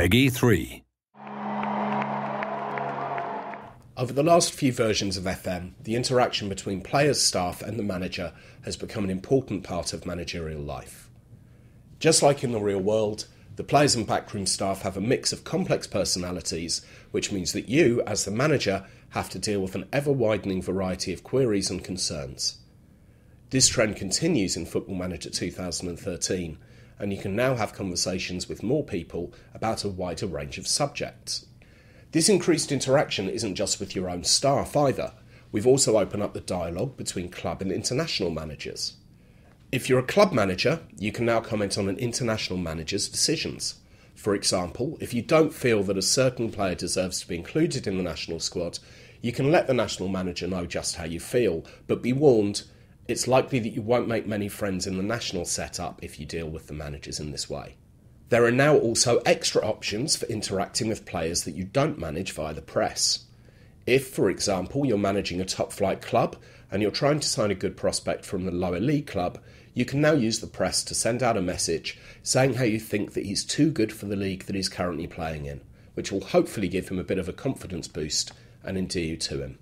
PEGI 3. Over the last few versions of FM, the interaction between players, staff, and the manager has become an important part of managerial life. Just like in the real world, the players and backroom staff have a mix of complex personalities, which means that you, as the manager, have to deal with an ever widening variety of queries and concerns. This trend continues in Football Manager 2013, and you can now have conversations with more people about a wider range of subjects. This increased interaction isn't just with your own staff either. We've also opened up the dialogue between club and international managers. If you're a club manager, you can now comment on an international manager's decisions. For example, if you don't feel that a certain player deserves to be included in the national squad, you can let the national manager know just how you feel, but be warned it's likely that you won't make many friends in the national setup if you deal with the managers in this way. There are now also extra options for interacting with players that you don't manage via the press. If, for example, you're managing a top flight club and you're trying to sign a good prospect from the lower league club, you can now use the press to send out a message saying how you think that he's too good for the league that he's currently playing in, which will hopefully give him a bit of a confidence boost and endear you to him.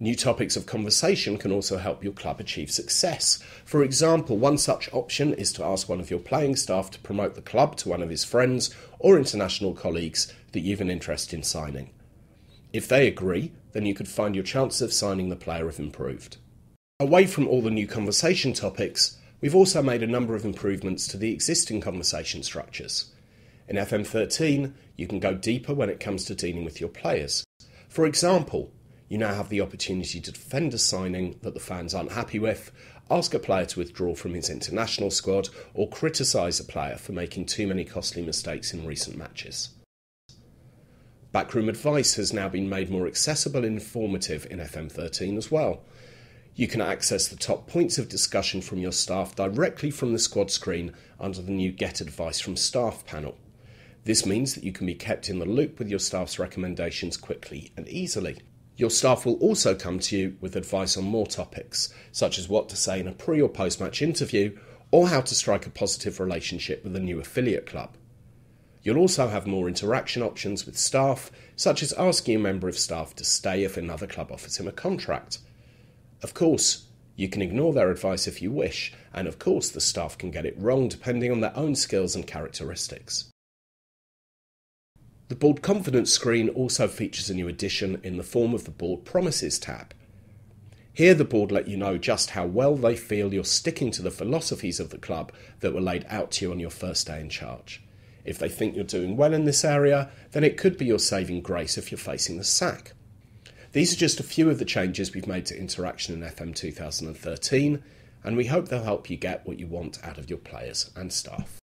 New topics of conversation can also help your club achieve success. For example, one such option is to ask one of your playing staff to promote the club to one of his friends or international colleagues that you've an interest in signing. If they agree, then you could find your chances of signing the player have improved. Away from all the new conversation topics, we've also made a number of improvements to the existing conversation structures. In FM13, you can go deeper when it comes to dealing with your players. For example, you now have the opportunity to defend a signing that the fans aren't happy with, ask a player to withdraw from his international squad, or criticise a player for making too many costly mistakes in recent matches. Backroom advice has now been made more accessible and informative in FM13 as well. You can access the top points of discussion from your staff directly from the squad screen under the new Get Advice from Staff panel. This means that you can be kept in the loop with your staff's recommendations quickly and easily. Your staff will also come to you with advice on more topics, such as what to say in a pre or post match interview, or how to strike a positive relationship with a new affiliate club. You'll also have more interaction options with staff, such as asking a member of staff to stay if another club offers him a contract. Of course, you can ignore their advice if you wish, and of course, the staff can get it wrong depending on their own skills and characteristics. The Board Confidence screen also features a new addition in the form of the Board Promises tab. Here, the board let you know just how well they feel you're sticking to the philosophies of the club that were laid out to you on your first day in charge. If they think you're doing well in this area, then it could be your saving grace if you're facing the sack. These are just a few of the changes we've made to interaction in FM 2013, and we hope they'll help you get what you want out of your players and staff.